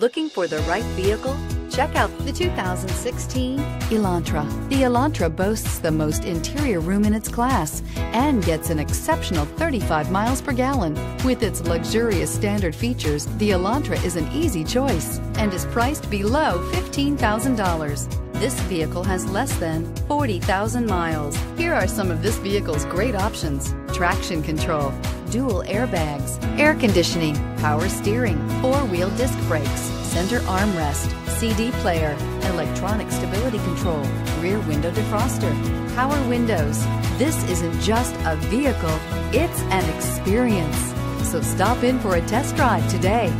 Looking for the right vehicle? Check out the 2016 Elantra. The Elantra boasts the most interior room in its class and gets an exceptional 35 miles per gallon. With its luxurious standard features, the Elantra is an easy choice and is priced below $15,000. This vehicle has less than 40,000 miles. Here are some of this vehicle's great options. Traction control, dual airbags, air conditioning, power steering, four-wheel disc brakes, center armrest, CD player, electronic stability control, rear window defroster, power windows. This isn't just a vehicle, it's an experience. So stop in for a test drive today.